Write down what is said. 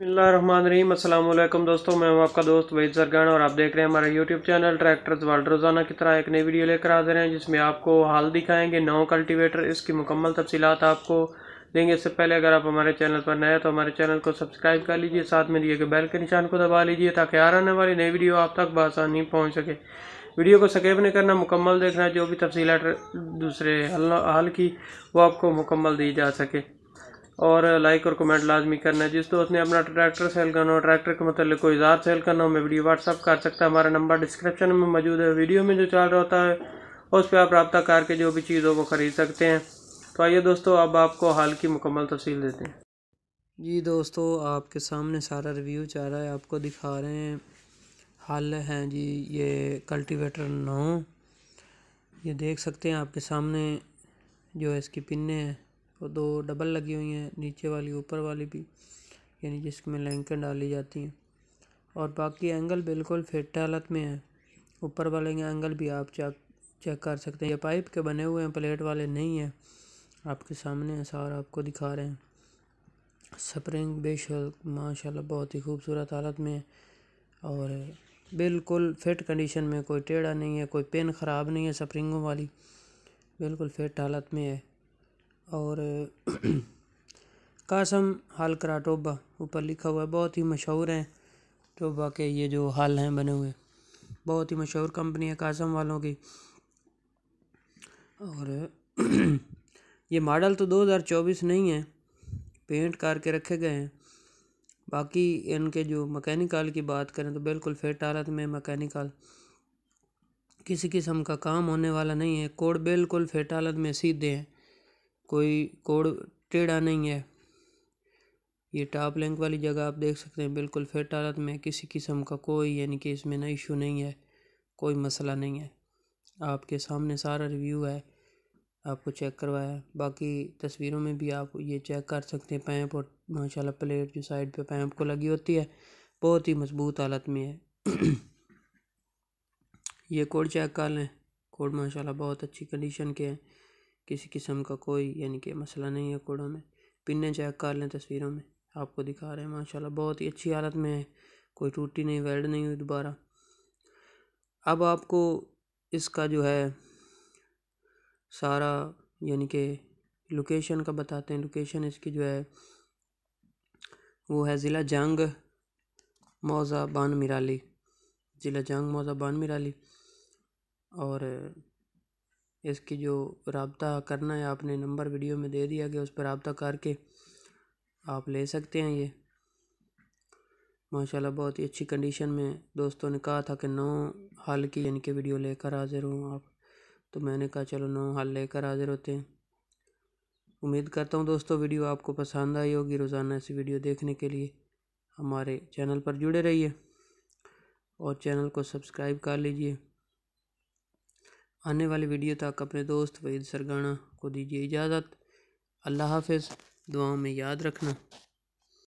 अल्लाम दोस्तों, मैं हूँ आपका दोस्त वहीद सरगान और आप देख रहे हैं हमारा यूट्यूब चैनल ट्रैक्टर्स वर्ल्ड रोज़ाना की तरह एक नई वीडियो लेकर आ रहे हैं, जिसमें आपको हाल दिखाएँगे नौ कल्टीवेटर इसकी मुकम्मल तफसीत आपको देंगे। इससे पहले अगर आप हमारे चैनल पर नए तो हमारे चैनल को सब्सक्राइब कर लीजिए, साथ में दिए गए बेल के निशान को दबा लीजिए, ताकि आ आने वाली नई वीडियो आप तक बसानी पहुँच सके। वीडियो को सकेब नहीं करना, मुकम्मल देखना, जो भी तफसीत दूसरे हल की, वो आपको मुकम्मल दी जा सके। और लाइक और कमेंट लाजमी करना है। जिस दोस्त ने अपना ट्रैक्टर सेल करना हो ट्रैक्टर के मतलब कोई ज़ात सेल करना हो, मैं वीडियो व्हाट्सअप कर सकता है। हमारा नंबर डिस्क्रिप्शन में मौजूद है। वीडियो में जो चल रहा होता है, उस पर आप रबता करके जो भी चीज़ हो, वो ख़रीद सकते हैं। तो आइए दोस्तों, अब आपको हाल की मुकम्मल तफसील देते हैं। जी दोस्तों, आपके सामने सारा रिव्यू चाह रहा है। आपको दिखा रहे हैं, हाल हैं जी, ये कल्टीवेटर नौ। ये देख सकते हैं आपके सामने जो इसकी पिन्ने हैं। वो दो डबल लगी हुई हैं, नीचे वाली, ऊपर वाली भी, यानी जिसमें लैंकें डाली जाती हैं। और बाकी एंगल बिल्कुल फिट हालत में है। ऊपर वाले के एंगल भी आप चेक चेक कर सकते हैं। ये पाइप के बने हुए हैं प्लेट वाले नहीं हैं। आपके सामने है, सारा आपको दिखा रहे हैं। स्प्रिंग बेशक, माशाल्लाह, बहुत ही खूबसूरत हालत में है। और बिल्कुल फिट कंडीशन में कोई टेढ़ा नहीं है, कोई पेन ख़राब नहीं है स्प्रिंगों वाली। बिल्कुल फिट हालत में है। और कासम हाल करा टोबा, ऊपर लिखा हुआ है, बहुत ही मशहूर हैं टोबा के ये जो हाल हैं बने हुए। बहुत ही मशहूर कंपनी है कासम वालों की। और ये मॉडल तो 2024 नहीं है, पेंट करके रखे गए हैं। बाकी इनके जो मकैनिकल की बात करें तो बिल्कुल फिट हालत में मकैनिकल। किसी किस्म का काम होने वाला नहीं है, कोड बिल्कुल फिट हालत में सीधे हैं। कोई कोड टेढ़ा नहीं है। ये टॉप लिंक वाली जगह आप देख सकते हैं, बिल्कुल फिट हालत में, किसी किस्म का कोई, यानी कि इसमें ना इशू नहीं है, कोई मसला नहीं है। आपके सामने सारा रिव्यू है, आपको चेक करवाया बाकी तस्वीरों में भी आप ये चेक कर सकते हैं पैंप और माशाल्लाह प्लेट जो साइड पे पैंप को लगी होती है, बहुत ही मज़बूत हालत में है। ये कोड चेक कर लें। कोड माशाल्लाह बहुत अच्छी कंडीशन के हैं। किसी किस्म का कोई, यानी कि मसला नहीं है कूड़ों में। पिन्ने चेक कर लें तस्वीरों में। आपको दिखा रहे हैं, माशाल्लाह, बहुत ही अच्छी हालत में है। कोई टूटी नहीं, वेल्ड नहीं हुई दोबारा। अब आपको इसका जो है, सारा, यानी कि लोकेशन का बताते हैं। लोकेशन इसकी जो है, वो है ज़िला जंग मौज़ा बान मिराली ज़िला जंग मौज़ा बान मिराली और इसकी जो रबता करना है, आपने नंबर वीडियो में दे दिया गया उस पर रबता करके आप ले सकते हैं ये। माशाल्लाह, बहुत ही अच्छी कंडीशन में दोस्तों ने कहा था कि नौ हाल की, यानी कि वीडियो लेकर हाजिर हूँ आप। तो मैंने कहा, चलो नौ हाल लेकर हाजिर होते हैं। उम्मीद करता हूँ दोस्तों, वीडियो आपको पसंद आई होगी रोज़ाना ऐसी वीडियो देखने के लिए। हमारे चैनल पर जुड़े रहिए और चैनल को सब्सक्राइब कर लीजिए। आने वाली वीडियो तक अपने दोस्त वहीद सरगाना को दीजिए इजाज़त। अल्लाह हाफिज़। दुआओं में याद रखना।